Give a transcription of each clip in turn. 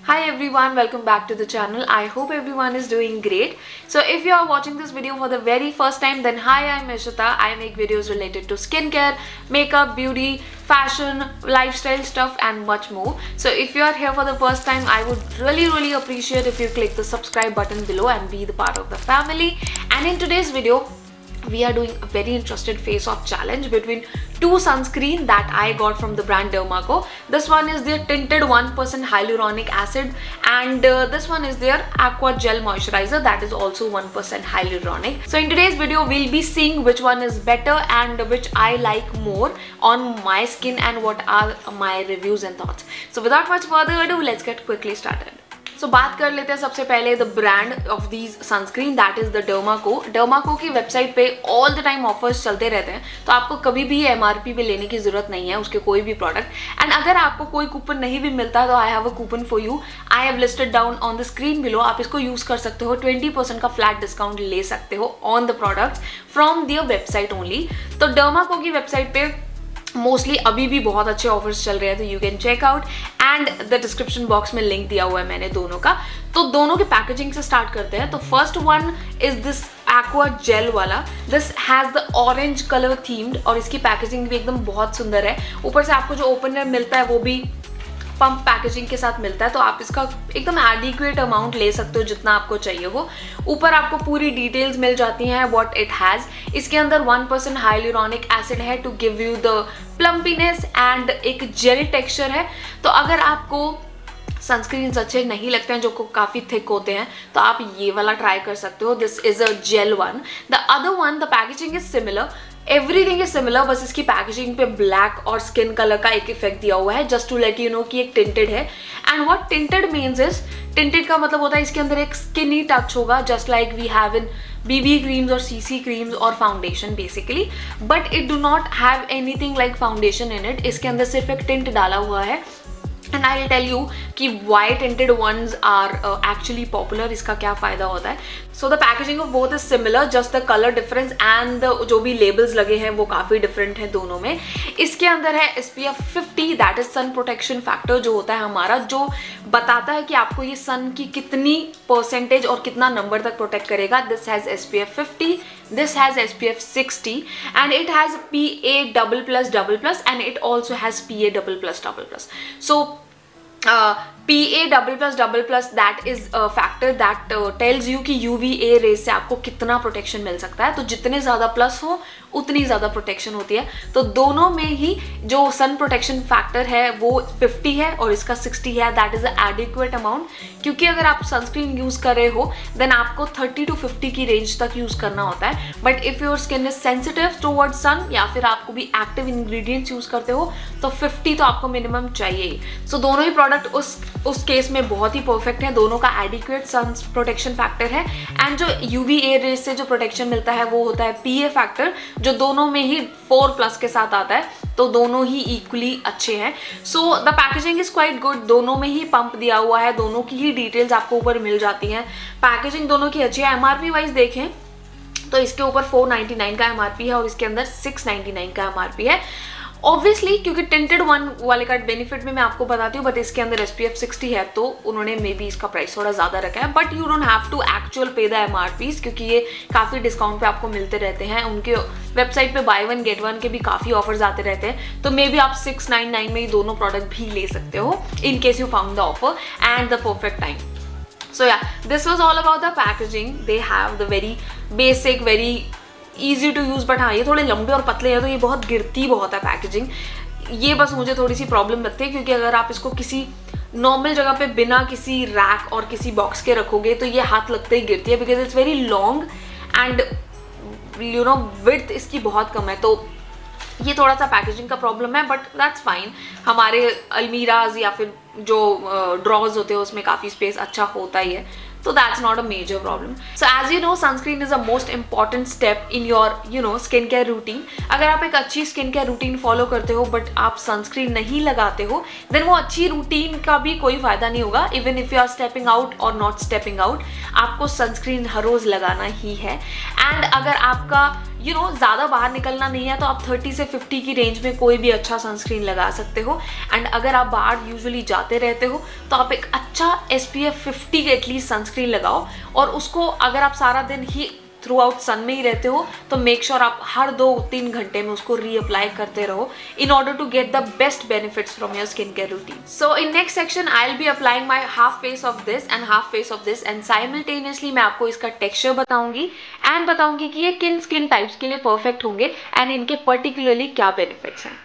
Hi everyone, welcome back to the channel. I hope everyone is doing great. So if you are watching this video for the very first time, then hi, I'm Ishita. I make videos related to skincare, makeup, beauty, fashion, lifestyle stuff and much more. So if you are here for the first time, I would really really appreciate if you click the subscribe button below and be the part of the family. And in today's video, we are doing a very interested face off challenge between two sunscreen that I got from the brand Dermaco. This one is their tinted 1% hyaluronic acid and uh, this one is their aqua gel moisturizer that is also 1% hyaluronic. So in today's video we'll be seeing which one is better and which I like more on my skin and what are my reviews and thoughts. So without much further ado let's get quickly started. So so, बात कर लेते हैं सबसे पहले the brand of these sunscreen that is the Dermaco Dermaco की website पे all the time offers चलते रहते हैं तो आपको कभी भी एम आर पे लेने की ज़रूरत नहीं है उसके कोई भी प्रोडक्ट एंड अगर आपको कोई कूपन नहीं भी मिलता तो I have a coupon for you I have listed down on the screen below आप इसको यूज़ कर सकते हो ट्वेंटी परसेंट का फ्लैट डिस्काउंट ले सकते हो on the products from their website only तो डर्माको की वेबसाइट पे मोस्टली अभी भी बहुत अच्छे ऑफर्स चल रहे हैं तो you can check out and the description box में लिंक दिया हुआ है मैंने दोनों का. तो दोनों के पैकेजिंग से स्टार्ट करते हैं. तो first one is this aqua gel वाला. This has the orange colour themed और इसकी पैकेजिंग भी एकदम बहुत सुंदर है. ऊपर से आपको जो ओपनर मिलता है, वो भी पंप पैकेजिंग के साथ मिलता है तो आप इसका एकदम एडिक्वेट अमाउंट ले सकते हो जितना आपको चाहिए हो। ऊपर आपको पूरी डिटेल्स मिल जाती हैं व्हाट इट हैज़ इसके अंदर वन परसेंट हाइलोरॉनिक एसिड है to give you the plumpiness and एक जेल टेक्सचर है। तो अगर आपको सनस्क्रीन अच्छे नहीं लगते हैं, जो काफ़ी थिक होते हैं तो आप ये वाला ट्राई कर सकते हो। This is a gel one the other one the packaging is similar everything is similar बस इसकी पैकेजिंग पे ब्लैक और स्किन कलर का एक इफ़ेक्ट दिया हुआ है just to let you know कि एक टिंटेड है। And what tinted means is tinted का मतलब होता है इसके अंदर एक स्किनी टच होगा just like we have in BB creams और सीसी क्रीम्स और foundation basically but it do not have anything like foundation in it इसके अंदर सिर्फ़ एक टिंट डाला हुआ है। एंड आई टेल यू कि why tinted ones are actually popular इसका क्या फ़ायदा होता है? So the packaging of both is similar just the colour difference and जो भी लेबल्स लगे हैं वो काफ़ी डिफरेंट है दोनों में। इसके अंदर है S P F fifty that is sun protection factor जो होता है हमारा, जो बताता है कि आपको ये सन की कितनी परसेंटेज और कितना नंबर तक प्रोटेक्ट करेगा। This has S P F fifty this has SPF 60 and it has PA double plus double plus and it also has PA double plus double plus. So uh, P A double plus double plus that is factor that tells you कि U V A rays से आपको कितना protection मिल सकता है। तो जितने ज़्यादा plus हो उतनी ज़्यादा प्रोटेक्शन होती है। तो दोनों में ही जो सन प्रोटेक्शन फैक्टर है वो 50 है और इसका 60 है। दैट इज़ एडिक्वेट अमाउंट क्योंकि अगर आप सनस्क्रीन यूज़ कर रहे हो देन आपको 30 टू 50 की रेंज तक यूज़ करना होता है। But if your skin is sensitive toward sun या फिर आपको भी एक्टिव इंग्रेडिएंट्स यूज़ करते हो तो 50 तो आपको मिनिमम चाहिए ही। सो so, दोनों ही प्रोडक्ट उस उस केस में बहुत ही परफेक्ट है। दोनों का एडिक्वेट सन प्रोटेक्शन फैक्टर है। एंड जो यू वी से जो प्रोटेक्शन मिलता है, वो होता है पी ए फैक्टर जो दोनों में ही फोर प्लस के साथ आता है। तो दोनों ही इक्वली अच्छे हैं। So the packaging is quite good दोनों में ही पंप दिया हुआ है। दोनों की ही डिटेल्स आपको ऊपर मिल जाती हैं। पैकेजिंग दोनों की अच्छी है। एमआरपी वाइज देखें तो इसके ऊपर 499 का एमआरपी है और इसके अंदर 699 का एमआरपी है। ऑब्वियसली क्योंकि टेंटेड वन वाले का बेनिफिट में मैं आपको बताती हूँ बट इसके अंदर एस पी एफ़ सिक्सटी है तो उन्होंने मे बी इसका प्राइस थोड़ा ज़्यादा रखा है। But you don't have to actual pay the M R Ps क्योंकि ये काफ़ी डिस्काउंट पे आपको मिलते रहते हैं। उनके वेबसाइट पे बाय वन गेट वन के भी काफ़ी ऑफर्स आते रहते हैं। तो मे बी आप सिक्स नाइन नाइन में ही दोनों प्रोडक्ट भी ले सकते हो in case you found the offer and the perfect time so yeah, this was all about the packaging. They have the very basic, very easy to use but हाँ ये थोड़े लंबे और पतले हैं तो ये बहुत गिरती बहुत है पैकेजिंग ये बस मुझे थोड़ी सी प्रॉब्लम लगती है, क्योंकि अगर आप इसको किसी नॉर्मल जगह पे बिना किसी रैक और किसी बॉक्स के रखोगे तो ये हाथ लगते ही गिरती है because it's very long and you know with इसकी बहुत कम है. तो ये थोड़ा सा पैकेजिंग का प्रॉब्लम है बट दैट्स फाइन हमारे अलमीराज या फिर जो ड्रॉज होते हैं, उसमें काफ़ी स्पेस अच्छा होता ही है. So that's not a major problem. So as you know, sunscreen is a most important step in your, you know care routine अगर आप एक अच्छी स्किन केयर रूटीन फॉलो करते हो बट आप सनस्क्रीन नहीं लगाते हो देन वो अच्छी रूटीन का भी कोई फ़ायदा नहीं होगा even if you are stepping out और नॉट स्टेपिंग आउट आपको सनस्क्रीन हर रोज लगाना ही है. एंड अगर आपका यू नो ज़्यादा बाहर निकलना नहीं है तो आप 30 से 50 की रेंज में कोई भी अच्छा सनस्क्रीन लगा सकते हो। एंड अगर आप बाहर यूजुअली जाते रहते हो तो आप एक अच्छा S P F fifty at least sunscreen लगाओ। और उसको अगर आप सारा दिन ही थ्रू आउट सन में ही रहते हो तो मेक श्योर sure आप हर दो तीन घंटे में उसको रीअप्लाई करते रहो in order to get the best benefits from your skin care routine so in next section I will be applying my half face of this and half face of this and simultaneously मैं आपको इसका texture बताऊँगी and बताऊँगी कि ये किन skin types के लिए परफेक्ट होंगे एंड इनके पर्टिकुलरली क्या बेनिफिट्स हैं।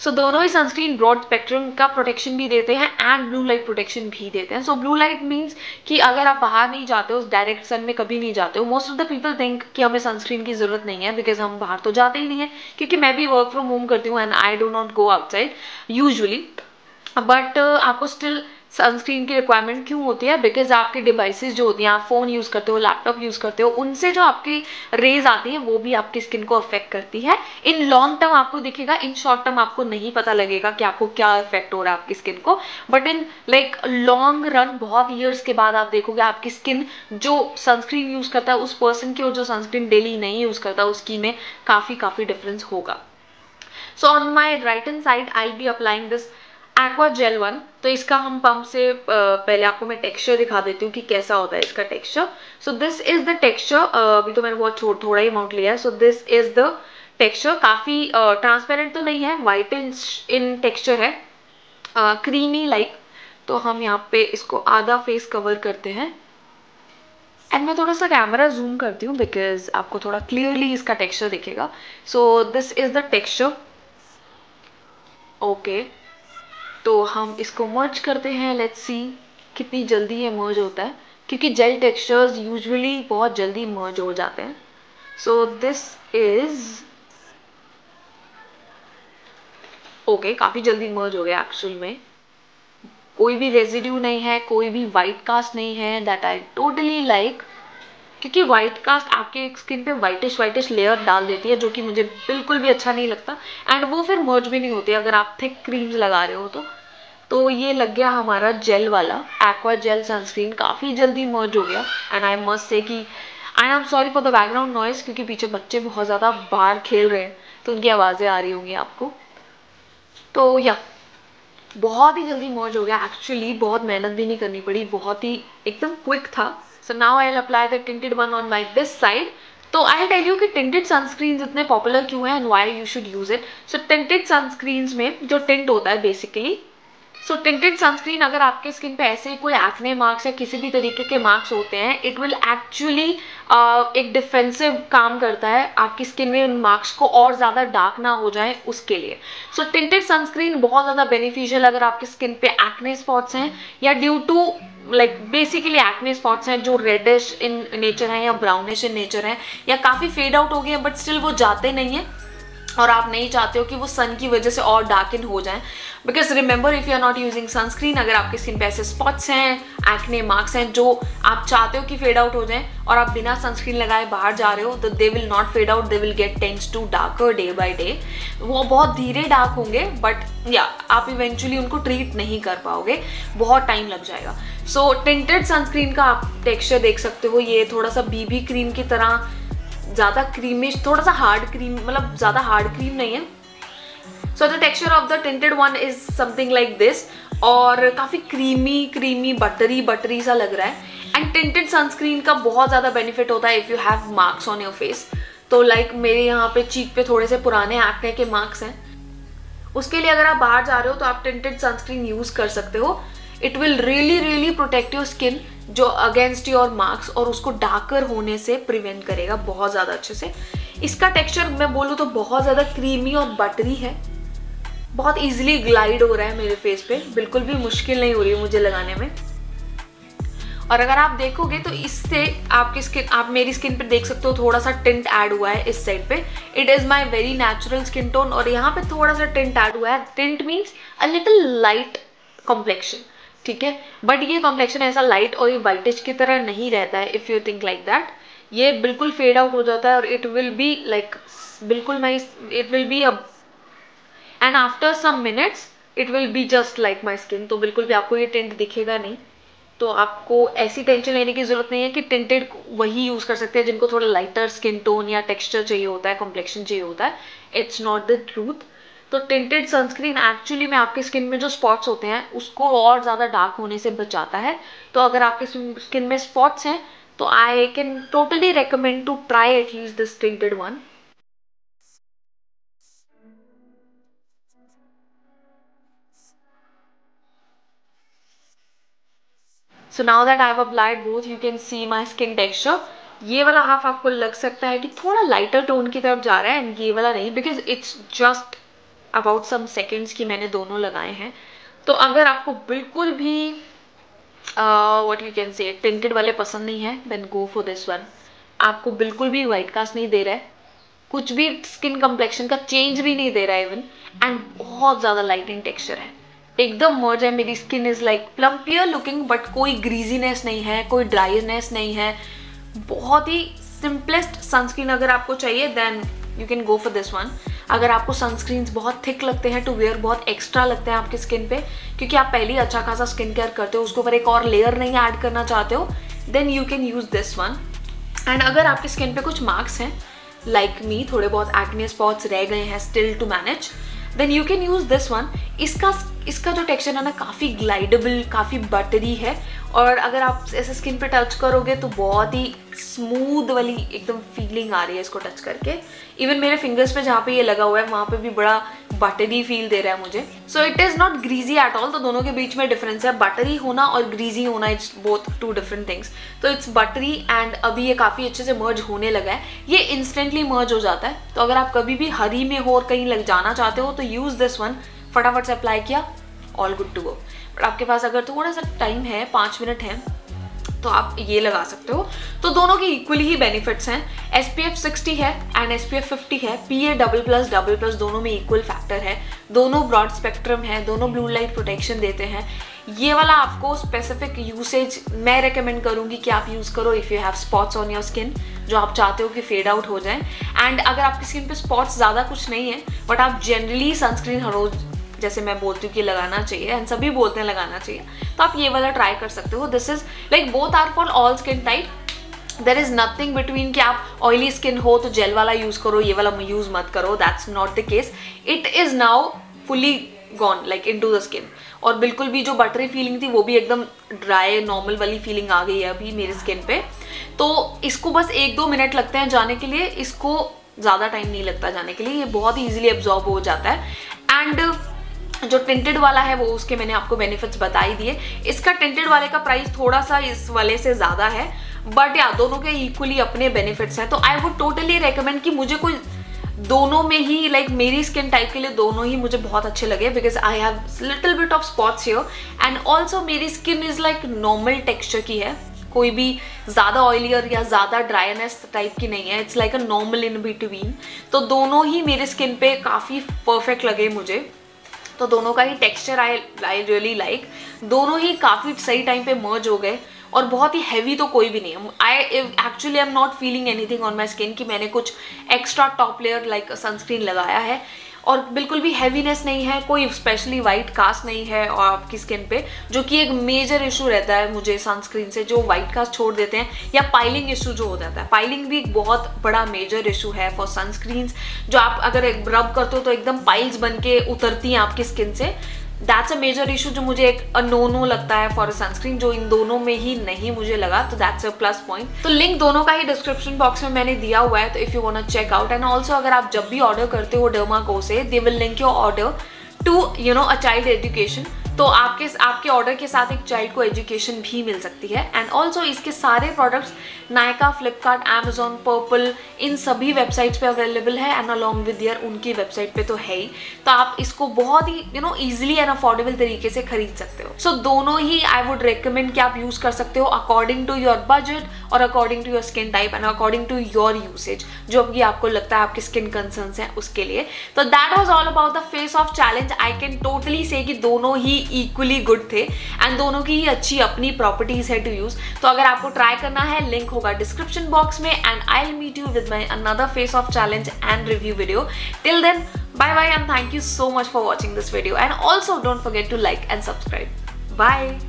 सो so, दोनों ही सनस्क्रीन ब्रॉड स्पेक्ट्रम का प्रोटेक्शन भी देते हैं एंड ब्लू लाइट प्रोटेक्शन भी देते हैं. सो ब्लू लाइट मीन्स कि अगर आप बाहर नहीं जाते हो डायरेक्ट सन में कभी नहीं जाते हो most of the people think कि हमें सनस्क्रीन की ज़रूरत नहीं है बिकॉज़ हम बाहर तो जाते ही नहीं है. क्योंकि मैं भी वर्क फ्रॉम होम करती हूँ and I do not go outside usually but आपको स्टिल सनस्क्रीन की रिक्वायरमेंट क्यों होती है? बिकॉज़ आपके डिवाइसेस जो होती हैं, आप फ़ोन यूज़ करते हो लैपटॉप यूज़ करते हो, उनसे जो आपकी रेज आती हैं, वो भी आपकी स्किन को अफेक्ट करती है। इन लॉन्ग टर्म आपको दिखेगा इन शॉर्ट टर्म आपको नहीं पता लगेगा कि आपको क्या इफ़ेक्ट हो रहा है आपकी स्किन को। But in like long run बहुत ईयर्स के बाद आप देखोगे, आपकी स्किन जो सनस्क्रीन यूज़ करता है, उस पर्सन की और जो सनस्क्रीन डेली नहीं यूज़ करता, उसकी में काफ़ी काफ़ी डिफरेंस होगा। So on my right hand side I be applying this aqua gel one तो इसका हम पंप से पहले आपको मैं टेक्सचर दिखा देती हूँ कि कैसा होता है इसका texture so this is the texture अभी तो मैंने बहुत थोड़ा ही अमाउंट लिया है. So this is the texture काफ़ी ट्रांसपेरेंट तो नहीं है वाइट इन इन टेक्सचर है. क्रीमी uh, लाइक तो हम यहाँ पे इसको आधा फेस कवर करते हैं. एंड मैं थोड़ा सा कैमरा जूम करती हूँ बिकॉज़ आपको थोड़ा क्लियरली इसका टेक्सचर दिखेगा. So this is the texture okay तो हम इसको मर्ज करते हैं. लेट्स सी कितनी जल्दी ये मर्ज होता है. क्योंकि जेल टेक्सचर्स यूजुअली बहुत जल्दी मर्ज हो जाते हैं. सो दिस इज़ ओके काफ़ी जल्दी मर्ज हो गया एक्चुअल में. कोई भी रेजिड्यू नहीं है, कोई भी वाइट कास्ट नहीं है दैट आई टोटली लाइक क्योंकि वाइट कास्ट आपके स्किन पे वाइटिश वाइटिश लेयर डाल देती है, जो कि मुझे बिल्कुल भी अच्छा नहीं लगता। एंड वो फिर मर्ज भी नहीं होती, अगर आप थिक क्रीम्स लगा रहे हो तो। तो ये लग गया हमारा जेल वाला। एक्वा जेल सनस्क्रीन काफ़ी जल्दी मर्ज हो गया। एंड आई मस्ट से कि I am sorry for the background noise क्योंकि पीछे बच्चे बहुत ज़्यादा बाहर खेल रहे हैं तो उनकी आवाज़ें आ रही होंगी आपको। तो या बहुत ही जल्दी मौज हो गया. एक्चुअली बहुत मेहनत भी नहीं करनी पड़ी. बहुत ही एकदम क्विक था. So now I apply the tinted one on my this side तो आई टेल यू कि टिंटेड सनस्क्रीन इतने पॉपुलर क्यों हैं and why you should use it so tinted sunscreen में जो टिंट होता है बेसिकली सो टिंटेड सनस्क्रीन अगर आपके स्किन पे ऐसे ही कोई एक्ने मार्क्स या किसी भी तरीके के मार्क्स होते हैं इट विल एक्चुअली एक डिफेंसिव काम करता है आपकी स्किन में उन मार्क्स को और ज़्यादा डार्क ना हो जाए उसके लिए। सो टिंटेड सनस्क्रीन बहुत ज़्यादा बेनिफिशियल अगर आपकी स्किन पे एक्ने स्पॉट्स हैं या due to like basically acne spots हैं जो रेडिश इन नेचर हैं या ब्राउनिश इन नेचर हैं या काफ़ी फेड आउट हो गए हैं बट स्टिल वो जाते नहीं हैं और आप नहीं चाहते हो कि वो सन की वजह से और डार्कन हो जाएँ। Because remember if you are not using sunscreen अगर आपके स्किन पे ऐसे स्पॉट्स हैं एक्ने मार्क्स हैं, जो आप चाहते हो कि फेड आउट हो जाएँ, और आप बिना सनस्क्रीन लगाए बाहर जा रहे हो तो they will not fade out they will get tends to darker day by day वो बहुत धीरे डार्क होंगे बट या आप इवेंचुअली उनको ट्रीट नहीं कर पाओगे। बहुत टाइम लग जाएगा। सो टिंटेड सनस्क्रीन का आप टेक्सचर देख सकते हो। ये थोड़ा सा बीबी क्रीम की तरह ज़्यादा क्रीमिश थोड़ा सा हार्ड क्रीम मतलब ज़्यादा हार्ड क्रीम नहीं है। So the texture of the tinted one is something like this और काफ़ी क्रीमी क्रीमी बटरी बटरी सा लग रहा है। एंड टिंटेड सनस्क्रीन का बहुत ज़्यादा बेनिफिट होता है if you have marks on your face तो लाइक like, मेरे यहाँ पे चीक पे थोड़े से पुराने एक्ने के मार्क्स हैं। उसके लिए अगर आप बाहर जा रहे हो तो आप टिंटेड सनस्क्रीन यूज़ कर सकते हो। It will really really protect your skin जो अगेंस्ट योर मार्क्स और उसको डार्कर होने से प्रिवेंट करेगा बहुत ज़्यादा अच्छे से। इसका टेक्सचर मैं बोलूँ तो बहुत ज़्यादा क्रीमी और बटरी है। बहुत इजीली ग्लाइड हो रहा है मेरे फेस पे। बिल्कुल भी मुश्किल नहीं हो रही है मुझे लगाने में। और अगर आप देखोगे तो इससे आपकी स्किन आप मेरी स्किन पे देख सकते हो थोड़ा सा टिंट ऐड हुआ है इस साइड पे। It is my very natural skin tone और यहाँ पे थोड़ा सा टिंट ऐड हुआ है। Tint means a little light complexion ठीक है? बट ये कॉम्प्लेक्शन ऐसा लाइट और वाइटिश की तरह नहीं रहता है if you think like that ये बिल्कुल फेड आउट हो जाता है और इट विल बी लाइक बिल्कुल माई इट विल बी अब and after some minutes it will be just like my skin तो बिल्कुल भी आपको ये टेंट दिखेगा नहीं। तो आपको ऐसी टेंशन लेने की ज़रूरत नहीं है कि टेंटेड वही यूज़ कर सकते हैं जिनको थोड़ा लाइटर स्किन टोन या टेक्सचर चाहिए होता है कॉम्प्लेक्शन चाहिए होता है. इट्स नॉट द ट्रूथ तो टिंटेड सनस्क्रीन एक्चुअली में आपके स्किन में जो स्पॉट्स होते हैं, उसको और ज़्यादा डार्क होने से बचाता है। तो अगर आपके स्किन में स्पॉट्स हैं तो I can totally recommend to try at least this tinted one so now that I have applied both you can see my skin texture ये वाला हाफ़ आपको लग सकता है कि थोड़ा लाइटर टोन की तरफ़ जा रहा है एंड ये वाला नहीं because it's just about some seconds की मैंने दोनों लगाए हैं। तो अगर आपको बिल्कुल भी what you can say tinted वाले पसंद नहीं है then go for this one आपको बिल्कुल भी वाइट कास्ट नहीं दे रहा है। कुछ भी स्किन कम्प्लेक्शन का चेंज भी नहीं दे रहा है इवन एंड बहुत ज़्यादा लाइटिंग टेक्सचर है। एकदम मर्ज है। मेरी skin is like plumpier looking but कोई ग्रीजीनेस नहीं है, कोई ड्राईनेस नहीं है। बहुत ही सिंपलेस्ट सनस्क्रीन अगर आपको चाहिए then you can go for this one अगर आपको सनस्क्रीन बहुत थिक लगते हैं टू वेयर बहुत एक्स्ट्रा लगते हैं आपके स्किन पे, क्योंकि आप पहले ही अच्छा खासा स्किन केयर करते हो, उसके ऊपर एक और लेयर नहीं ऐड करना चाहते हो then you can use this one and अगर आपकी स्किन पे कुछ मार्क्स हैं लाइक like मी थोड़े बहुत एक्ने स्पॉट्स रह गए हैं still to manage then you can use this one इसका इसका जो टेक्सचर है ना, काफ़ी ग्लाइडेबल काफ़ी बटरी है। और अगर आप ऐसे स्किन पे टच करोगे तो बहुत ही स्मूथ वाली एकदम फीलिंग आ रही है इसको टच करके। इवन मेरे फिंगर्स पे जहाँ पे ये लगा हुआ है, वहाँ पे भी बड़ा बटरी फील दे रहा है मुझे। So it is not greasy at all तो दोनों के बीच में डिफरेंस है। बटरी होना और ग्रीजी होना it's both two different things तो इट्स बटरी एंड अभी ये काफ़ी अच्छे से मर्ज होने लगा है। ये इंस्टेंटली मर्ज हो जाता है। तो अगर आप कभी भी हरी में हो और कहीं लग जाना चाहते हो तो यूज़ दिस वन फटाफट से अप्लाई किया all good to go but आपके पास अगर थोड़ा सा टाइम है, पाँच मिनट है तो आप ये लगा सकते हो। तो दोनों के इक्वली ही बेनिफिट्स हैं। एस पी एफ़ सिक्सटी है and S P F fifty है। P A double plus double plus दोनों में इक्वल फैक्टर है। दोनों ब्रॉड स्पेक्ट्रम है, दोनों ब्लू लाइट प्रोटेक्शन देते हैं। ये वाला आपको स्पेसिफिक यूसेज मैं रेकमेंड करूँगी कि आप यूज़ करो if you have spots on your skin जो आप चाहते हो कि फेड आउट हो जाए। एंड अगर आपकी स्किन पे स्पॉट्स ज़्यादा कुछ नहीं है बट आप जनरली सनस्क्रीन हर रोज जैसे मैं बोलती हूँ कि लगाना चाहिए एंड सभी बोलते हैं लगाना चाहिए तो आप ये वाला ट्राई कर सकते हो। This is like both are for all skin type there is nothing between कि आप ऑयली स्किन हो तो जेल वाला यूज़ करो, ये वाला यूज़ मत करो। That's not the case it is now fully gone like into the skin और बिल्कुल भी जो बटरी फीलिंग थी, वो भी एकदम ड्राई नॉर्मल वाली फीलिंग आ गई है अभी मेरे स्किन पे। तो इसको बस एक दो मिनट लगते हैं जाने के लिए। इसको ज़्यादा टाइम नहीं लगता जाने के लिए। ये बहुत ईजिली एब्जॉर्ब हो जाता है। एंड जो टिंटेड वाला है वो उसके मैंने आपको बेनिफिट्स बता ही दिए। इसका टिंटेड वाले का प्राइस थोड़ा सा इस वाले से ज़्यादा है बट या दोनों के इक्वली अपने बेनिफिट्स हैं। तो आई वुड टोटली रिकमेंड कि मुझे कोई दोनों में ही लाइक like, मेरी स्किन टाइप के लिए दोनों ही मुझे बहुत अच्छे लगे because I have little bit of spots here and also मेरी skin is like normal texture की है। कोई भी ज़्यादा ऑयलियर या ज़्यादा ड्राइनेस टाइप की नहीं है it's like a normal in between तो दोनों ही मेरे स्किन पे काफ़ी परफेक्ट लगे मुझे। तो दोनों का ही texture I I really like दोनों ही काफ़ी सही टाइम पे मर्ज हो गए और बहुत ही हैवी तो कोई भी नहीं है। I actually I am not feeling anything on my skin कि मैंने कुछ extra top layer like sunscreen लगाया है। और बिल्कुल भी हैवीनेस नहीं है, कोई स्पेशली वाइट कास्ट नहीं है और आपकी स्किन पे, जो कि एक मेजर इशू रहता है मुझे सनस्क्रीन से, जो वाइट कास्ट छोड़ देते हैं, या पाइलिंग इशू जो हो जाता है। पाइलिंग भी एक बहुत बड़ा मेजर इशू है फॉर सनस्क्रीन जो आप अगर रब करते हो तो एकदम पाइल्स बन के उतरती हैं आपकी स्किन से। दैट्स अ मेजर इशू जो मुझे एक नो नो लगता है फॉर सनस्क्रीन जो इन दोनों में ही नहीं मुझे लगा तो दैट्स अ प्लस पॉइंट तो लिंक दोनों का ही डिस्क्रिप्शन बॉक्स में मैंने दिया हुआ है तो if you want a check out and also अगर आप जब भी ऑर्डर करते हो डर्मा को से they will link your order to you know a child education तो आपके आपके ऑर्डर के साथ एक चाइल्ड को एजुकेशन भी मिल सकती है. एंड ऑल्सो इसके सारे products Nykaa Flipkart Amazon Purple इन सभी वेबसाइट्स पे अवेलेबल है एंड अलॉन्ग विद यर उनकी वेबसाइट पे तो है ही. तो आप इसको बहुत ही you know easily and affordable तरीके से खरीद सकते हो. सो so, दोनों ही आई वुड रिकमेंड कि आप यूज़ कर सकते हो अकॉर्डिंग टू योर बजट और according to your skin type and according to your usage जो भी आपको लगता है आपके स्किन कंसर्न है उसके लिए. तो that was all about the face off challenge I can totally say कि दोनों ही इक्वली गुड थे एंड दोनों की ही अच्छी अपनी प्रॉपर्टीज़ है टू यूज़ तो अगर आपको ट्राई करना है लिंक होगा डिस्क्रिप्शन बॉक्स में and I will meet you with my another face off challenge and review video till then bye bye and thank you so much for watching this video and also don't forget to like and subscribe bye.